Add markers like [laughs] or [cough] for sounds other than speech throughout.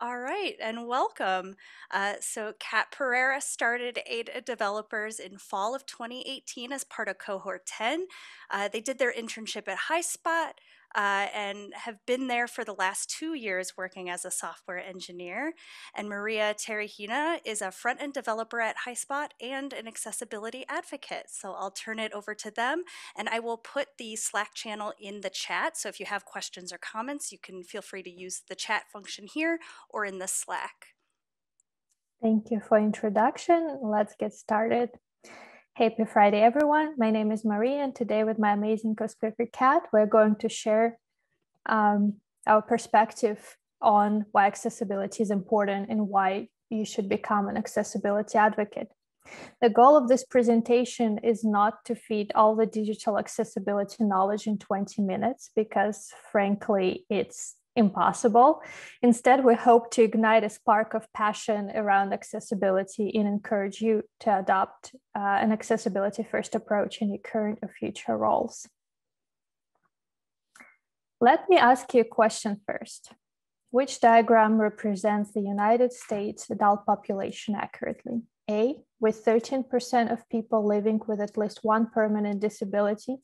All right, and welcome. Uh, so, Kat Perreira started Ada Developers in fall of 2018 as part of cohort 10. Uh, they did their internship at HighSpot, uh, and have been there for the last two years working as a software engineer. And Maria Terekhina is a front end developer at HighSpot and an accessibility advocate. So I'll turn it over to them and I will put the Slack channel in the chat. So if you have questions or comments, you can feel free to use the chat function here or in the Slack. Thank you for introduction. Let's get started. Happy Friday, everyone. My name is Maria, and today, with my amazing co speaker, Kat, we're going to share um, our perspective on why accessibility is important and why you should become an accessibility advocate. The goal of this presentation is not to feed all the digital accessibility knowledge in 20 minutes, because frankly, it's impossible. Instead, we hope to ignite a spark of passion around accessibility and encourage you to adopt uh, an accessibility first approach in your current or future roles. Let me ask you a question first. Which diagram represents the United States adult population accurately? A, with 13% of people living with at least one permanent disability,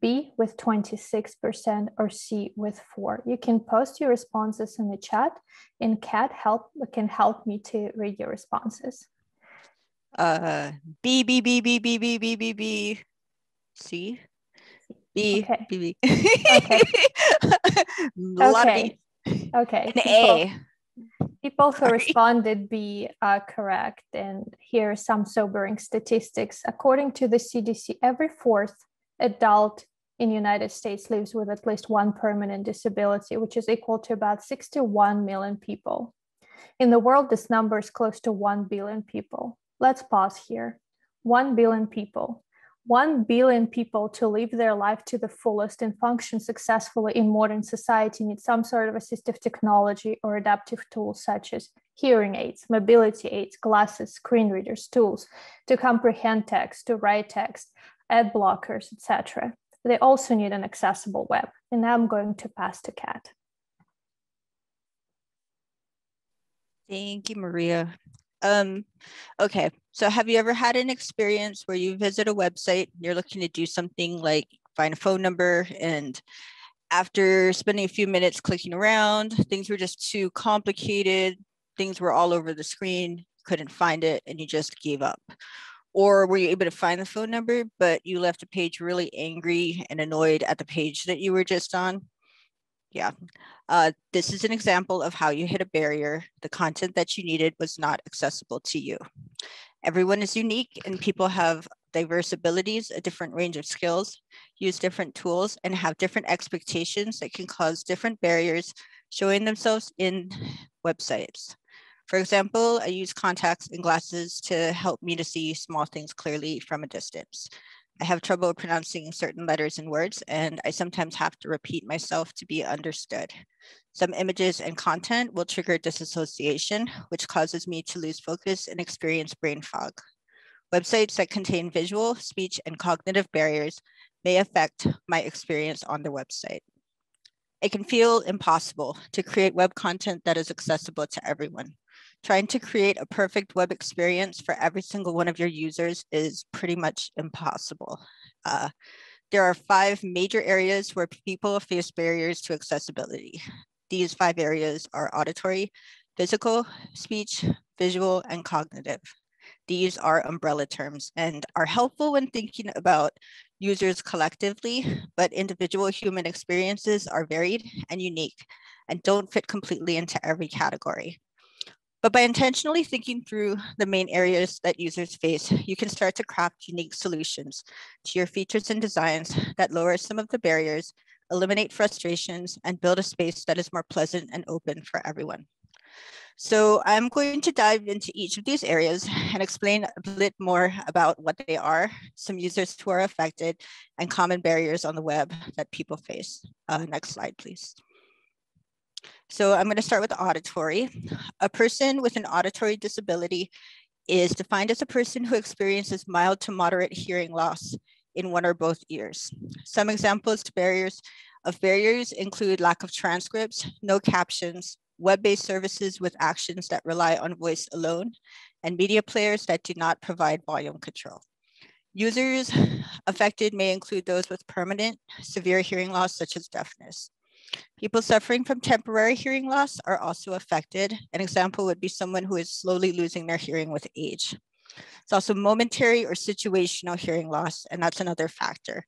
B with 26% or C with four. You can post your responses in the chat and Kat help can help me to read your responses. Uh, B, B, B, B, B, B, B, B, B, C, B, okay. B, B. okay. [laughs] okay. Okay. An A. People who Sorry. responded B are correct. And here are some sobering statistics. According to the CDC, every fourth adult in the United States lives with at least one permanent disability, which is equal to about 61 million people. In the world, this number is close to 1 billion people. Let's pause here. 1 billion people. 1 billion people to live their life to the fullest and function successfully in modern society need some sort of assistive technology or adaptive tools such as hearing aids, mobility aids, glasses, screen readers, tools to comprehend text, to write text, ad blockers, etc. They also need an accessible web. And now I'm going to pass to Kat. Thank you, Maria. Um, okay, so have you ever had an experience where you visit a website, you're looking to do something like find a phone number and after spending a few minutes clicking around, things were just too complicated, things were all over the screen, couldn't find it, and you just gave up? Or were you able to find the phone number, but you left a page really angry and annoyed at the page that you were just on? Yeah, uh, this is an example of how you hit a barrier. The content that you needed was not accessible to you. Everyone is unique and people have diverse abilities, a different range of skills, use different tools, and have different expectations that can cause different barriers showing themselves in websites. For example, I use contacts and glasses to help me to see small things clearly from a distance. I have trouble pronouncing certain letters and words, and I sometimes have to repeat myself to be understood. Some images and content will trigger disassociation, which causes me to lose focus and experience brain fog. Websites that contain visual, speech, and cognitive barriers may affect my experience on the website. It can feel impossible to create web content that is accessible to everyone trying to create a perfect web experience for every single one of your users is pretty much impossible. Uh, there are five major areas where people face barriers to accessibility. These five areas are auditory, physical, speech, visual, and cognitive. These are umbrella terms and are helpful when thinking about users collectively, but individual human experiences are varied and unique and don't fit completely into every category. But by intentionally thinking through the main areas that users face, you can start to craft unique solutions to your features and designs that lower some of the barriers, eliminate frustrations, and build a space that is more pleasant and open for everyone. So I'm going to dive into each of these areas and explain a bit more about what they are, some users who are affected, and common barriers on the web that people face. Uh, next slide, please. So I'm going to start with auditory. A person with an auditory disability is defined as a person who experiences mild to moderate hearing loss in one or both ears. Some examples to barriers of barriers include lack of transcripts, no captions, web-based services with actions that rely on voice alone, and media players that do not provide volume control. Users affected may include those with permanent severe hearing loss, such as deafness. People suffering from temporary hearing loss are also affected. An example would be someone who is slowly losing their hearing with age. It's also momentary or situational hearing loss, and that's another factor.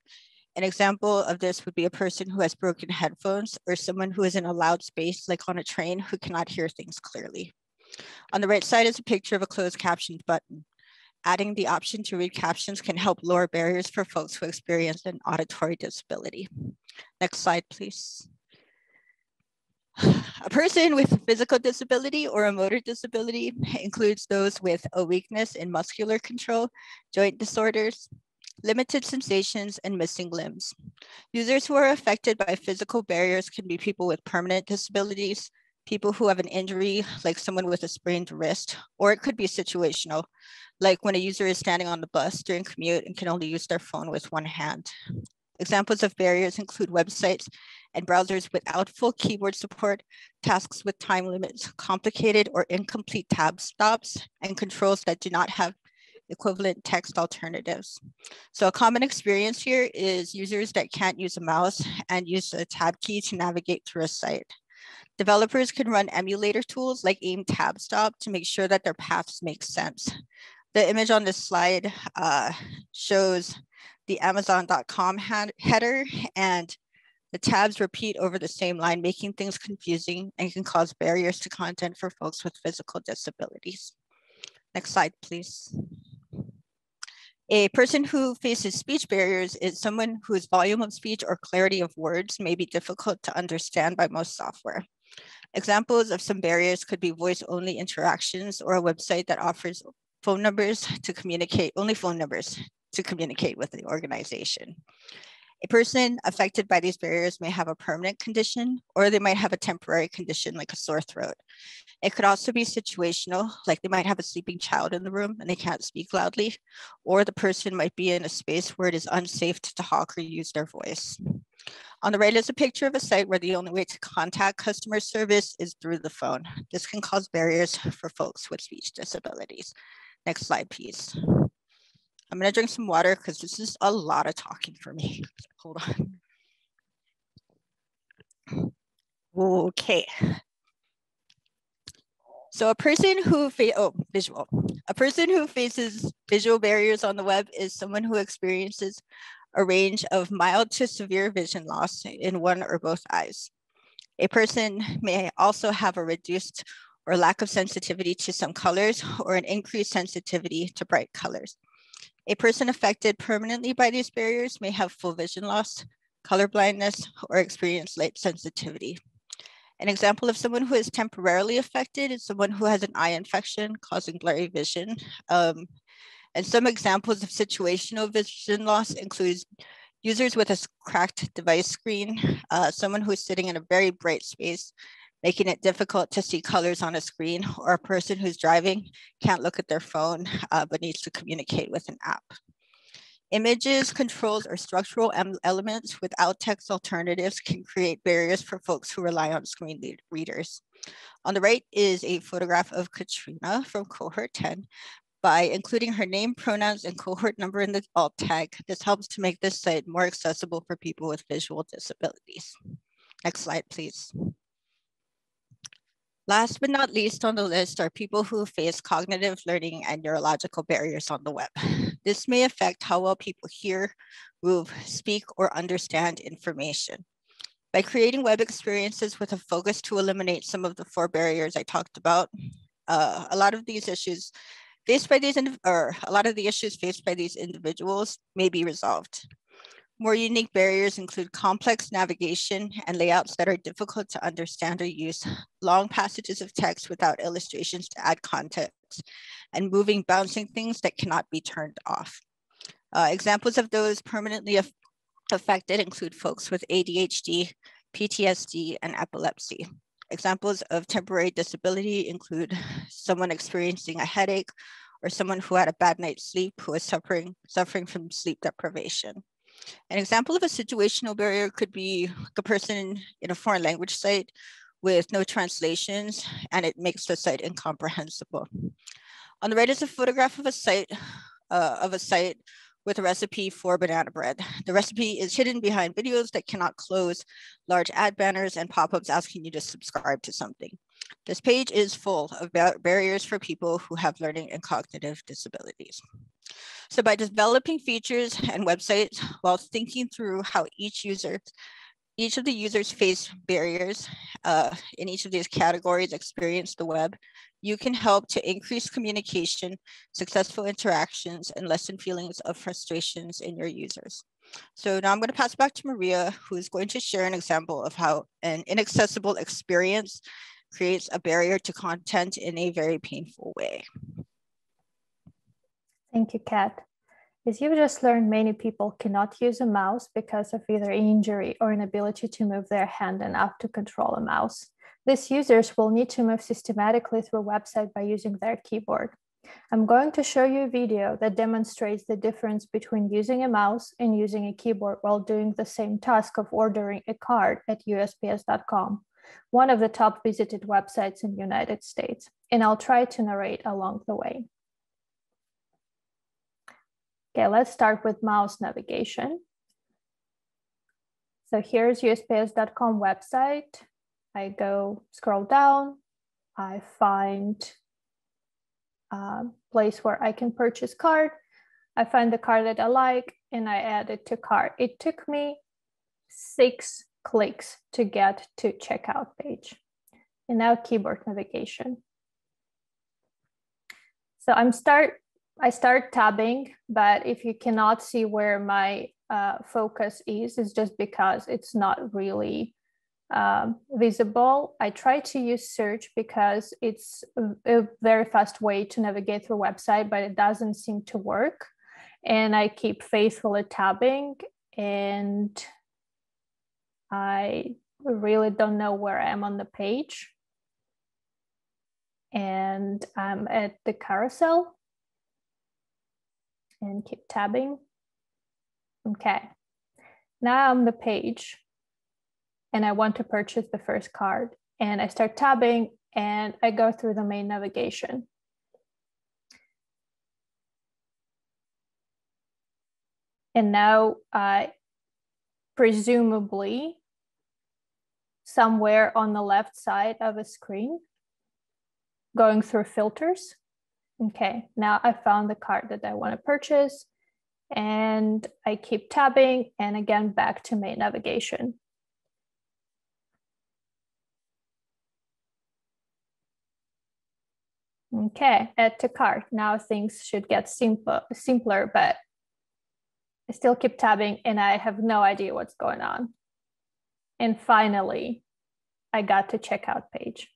An example of this would be a person who has broken headphones or someone who is in a loud space, like on a train, who cannot hear things clearly. On the right side is a picture of a closed captions button. Adding the option to read captions can help lower barriers for folks who experience an auditory disability. Next slide, please. A person with a physical disability or a motor disability includes those with a weakness in muscular control, joint disorders, limited sensations, and missing limbs. Users who are affected by physical barriers can be people with permanent disabilities, people who have an injury, like someone with a sprained wrist, or it could be situational, like when a user is standing on the bus during commute and can only use their phone with one hand. Examples of barriers include websites and browsers without full keyboard support, tasks with time limits, complicated or incomplete tab stops, and controls that do not have equivalent text alternatives. So a common experience here is users that can't use a mouse and use a tab key to navigate through a site. Developers can run emulator tools like aim tab stop to make sure that their paths make sense. The image on this slide uh, shows the Amazon.com header and the tabs repeat over the same line, making things confusing and can cause barriers to content for folks with physical disabilities. Next slide, please. A person who faces speech barriers is someone whose volume of speech or clarity of words may be difficult to understand by most software. Examples of some barriers could be voice-only interactions or a website that offers phone numbers to communicate, only phone numbers to communicate with the organization. A person affected by these barriers may have a permanent condition or they might have a temporary condition like a sore throat. It could also be situational, like they might have a sleeping child in the room and they can't speak loudly, or the person might be in a space where it is unsafe to talk or use their voice. On the right is a picture of a site where the only way to contact customer service is through the phone. This can cause barriers for folks with speech disabilities. Next slide, please. I'm gonna drink some water because this is a lot of talking for me. [laughs] Hold on. Okay. So a person who, oh, visual. A person who faces visual barriers on the web is someone who experiences a range of mild to severe vision loss in one or both eyes. A person may also have a reduced or lack of sensitivity to some colors or an increased sensitivity to bright colors. A person affected permanently by these barriers may have full vision loss, color blindness, or experience light sensitivity. An example of someone who is temporarily affected is someone who has an eye infection causing blurry vision. Um, and some examples of situational vision loss includes users with a cracked device screen, uh, someone who is sitting in a very bright space, making it difficult to see colors on a screen, or a person who's driving can't look at their phone uh, but needs to communicate with an app. Images, controls, or structural elements without text alternatives can create barriers for folks who rely on screen readers. On the right is a photograph of Katrina from cohort 10. By including her name, pronouns, and cohort number in the alt tag, this helps to make this site more accessible for people with visual disabilities. Next slide, please. Last but not least on the list are people who face cognitive learning and neurological barriers on the web. [laughs] This may affect how well people hear, move, speak, or understand information. By creating web experiences with a focus to eliminate some of the four barriers I talked about, uh, a lot of these issues faced by these, or a lot of the issues faced by these individuals may be resolved. More unique barriers include complex navigation and layouts that are difficult to understand or use, long passages of text without illustrations to add context, and moving bouncing things that cannot be turned off. Uh, examples of those permanently af affected include folks with ADHD, PTSD, and epilepsy. Examples of temporary disability include someone experiencing a headache or someone who had a bad night's sleep who is suffering, suffering from sleep deprivation. An example of a situational barrier could be a person in a foreign language site with no translations, and it makes the site incomprehensible. On the right is a photograph of a site uh, of a site with a recipe for banana bread. The recipe is hidden behind videos that cannot close, large ad banners and pop-ups asking you to subscribe to something. This page is full of bar barriers for people who have learning and cognitive disabilities. So by developing features and websites while thinking through how each user each of the users face barriers uh, in each of these categories experience the web. You can help to increase communication, successful interactions, and lessen feelings of frustrations in your users. So now I'm going to pass back to Maria, who is going to share an example of how an inaccessible experience creates a barrier to content in a very painful way. Thank you, Kat. As you've just learned, many people cannot use a mouse because of either injury or inability to move their hand enough to control a mouse. These users will need to move systematically through a website by using their keyboard. I'm going to show you a video that demonstrates the difference between using a mouse and using a keyboard while doing the same task of ordering a card at USPS.com, one of the top visited websites in the United States, and I'll try to narrate along the way. Okay, let's start with mouse navigation. So here's USPS.com website. I go scroll down, I find a place where I can purchase card. I find the card that I like and I add it to cart. It took me six clicks to get to checkout page. And now keyboard navigation. So I'm start I start tabbing, but if you cannot see where my uh, focus is, it's just because it's not really um, visible. I try to use search because it's a, a very fast way to navigate through website, but it doesn't seem to work. And I keep faithfully tabbing and I really don't know where I am on the page. And I'm at the carousel and keep tabbing. Okay, now I'm the page and I want to purchase the first card and I start tabbing and I go through the main navigation. And now I presumably somewhere on the left side of a screen going through filters Okay, now I found the card that I want to purchase and I keep tabbing and again back to main navigation. Okay, add to cart. Now things should get simple, simpler, but I still keep tabbing and I have no idea what's going on. And finally, I got to checkout page.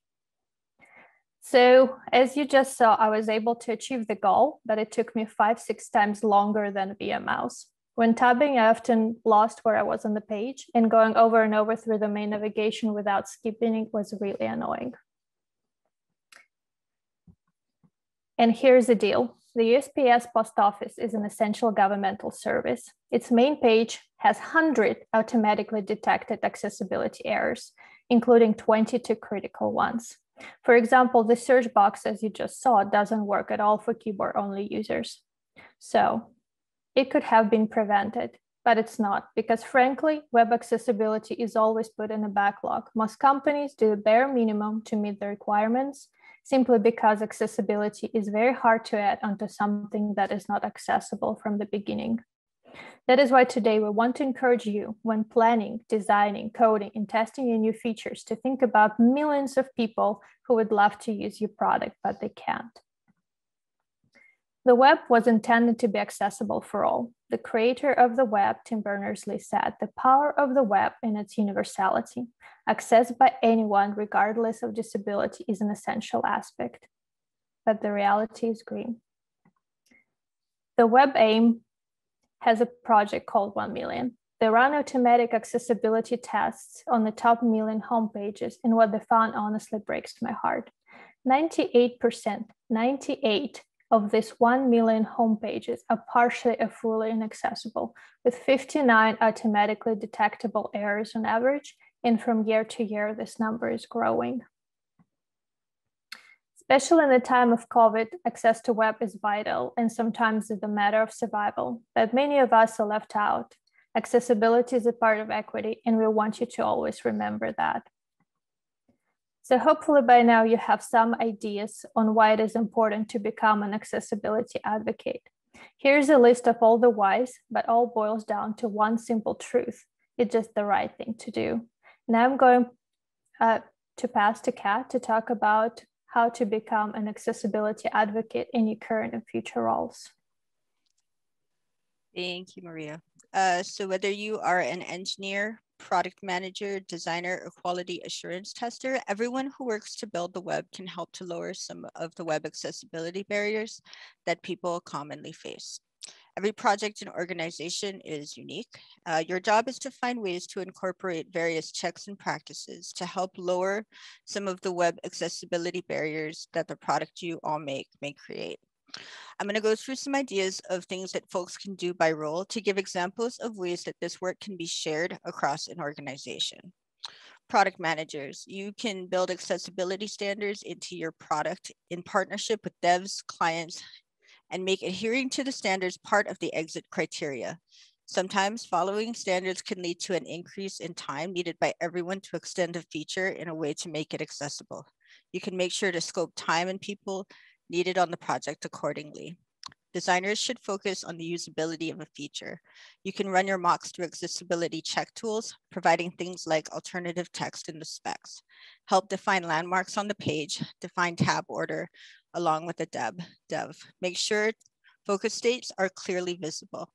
So as you just saw, I was able to achieve the goal, but it took me five, six times longer than via mouse. When tabbing, I often lost where I was on the page and going over and over through the main navigation without skipping was really annoying. And here's the deal. The USPS post office is an essential governmental service. Its main page has 100 automatically detected accessibility errors, including 22 critical ones. For example, the search box, as you just saw, doesn't work at all for keyboard only users. So it could have been prevented, but it's not because frankly, web accessibility is always put in a backlog. Most companies do the bare minimum to meet the requirements simply because accessibility is very hard to add onto something that is not accessible from the beginning. That is why today we want to encourage you when planning, designing, coding, and testing your new features to think about millions of people who would love to use your product, but they can't. The web was intended to be accessible for all. The creator of the web, Tim Berners-Lee said, the power of the web in its universality, accessed by anyone regardless of disability is an essential aspect. But the reality is green. The WebAIM has a project called 1 million. They run automatic accessibility tests on the top million homepages, and what they found honestly breaks my heart. 98%, 98 of these 1 million homepages are partially or fully inaccessible, with 59 automatically detectable errors on average And from year to year, this number is growing. Especially in the time of COVID, access to web is vital and sometimes it's a matter of survival, but many of us are left out. Accessibility is a part of equity, and we want you to always remember that. So hopefully by now you have some ideas on why it is important to become an accessibility advocate. Here's a list of all the whys, but all boils down to one simple truth. It's just the right thing to do. Now I'm going uh, to pass to Kat to talk about how to become an accessibility advocate in your current and future roles. Thank you, Maria. Uh, so whether you are an engineer, product manager, designer, or quality assurance tester, everyone who works to build the web can help to lower some of the web accessibility barriers that people commonly face. Every project and organization is unique. Uh, your job is to find ways to incorporate various checks and practices to help lower some of the web accessibility barriers that the product you all make may create. I'm going to go through some ideas of things that folks can do by role to give examples of ways that this work can be shared across an organization. Product managers, you can build accessibility standards into your product in partnership with devs, clients, and make adhering to the standards part of the exit criteria. Sometimes following standards can lead to an increase in time needed by everyone to extend a feature in a way to make it accessible. You can make sure to scope time and people needed on the project accordingly. Designers should focus on the usability of a feature. You can run your mocks through accessibility check tools, providing things like alternative text in the specs. Help define landmarks on the page, define tab order, along with the dev. dev. Make sure focus states are clearly visible.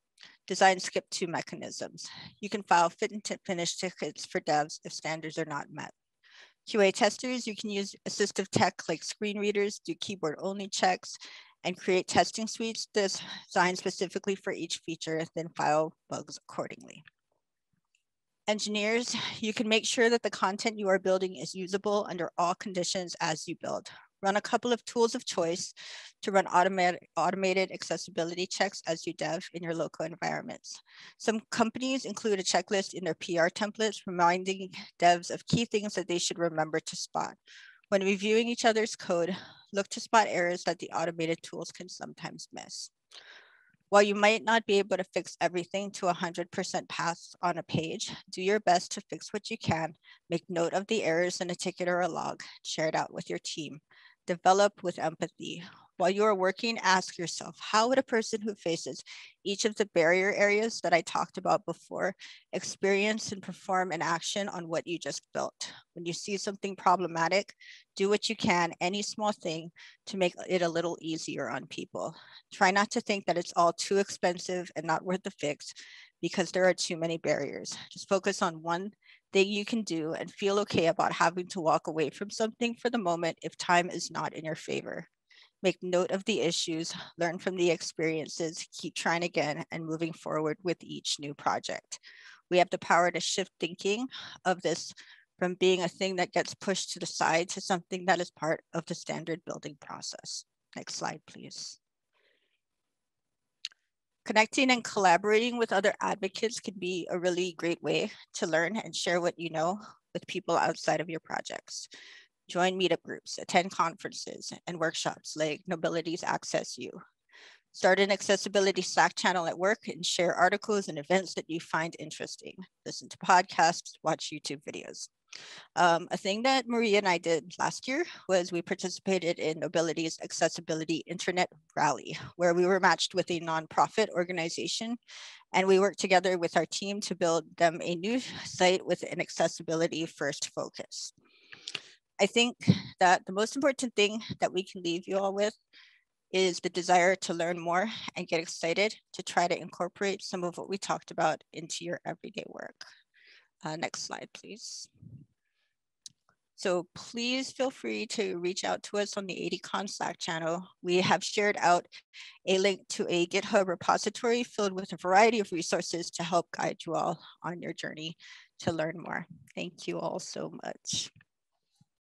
Design skip to mechanisms. You can file fit and finish tickets for devs if standards are not met. QA testers, you can use assistive tech like screen readers, do keyboard only checks, and create testing suites designed specifically for each feature, then file bugs accordingly. Engineers, you can make sure that the content you are building is usable under all conditions as you build run a couple of tools of choice to run automatic, automated accessibility checks as you dev in your local environments. Some companies include a checklist in their PR templates, reminding devs of key things that they should remember to spot. When reviewing each other's code, look to spot errors that the automated tools can sometimes miss. While you might not be able to fix everything to 100% pass on a page, do your best to fix what you can, make note of the errors in a ticket or a log, share it out with your team develop with empathy. While you are working, ask yourself, how would a person who faces each of the barrier areas that I talked about before experience and perform an action on what you just built? When you see something problematic, do what you can, any small thing, to make it a little easier on people. Try not to think that it's all too expensive and not worth the fix because there are too many barriers. Just focus on one thing you can do and feel okay about having to walk away from something for the moment if time is not in your favor. Make note of the issues, learn from the experiences, keep trying again and moving forward with each new project. We have the power to shift thinking of this from being a thing that gets pushed to the side to something that is part of the standard building process. Next slide, please. Connecting and collaborating with other advocates can be a really great way to learn and share what you know with people outside of your projects. Join meetup groups, attend conferences and workshops like Knowbility's Access U. Start an accessibility Slack channel at work and share articles and events that you find interesting. Listen to podcasts, watch YouTube videos. Um, a thing that Maria and I did last year was we participated in Knowbility's Accessibility Internet Rally, where we were matched with a nonprofit organization and we worked together with our team to build them a new site with an accessibility first focus. I think that the most important thing that we can leave you all with is the desire to learn more and get excited to try to incorporate some of what we talked about into your everyday work. Uh, next slide, please. So please feel free to reach out to us on the AdieCon Slack channel. We have shared out a link to a GitHub repository filled with a variety of resources to help guide you all on your journey to learn more. Thank you all so much.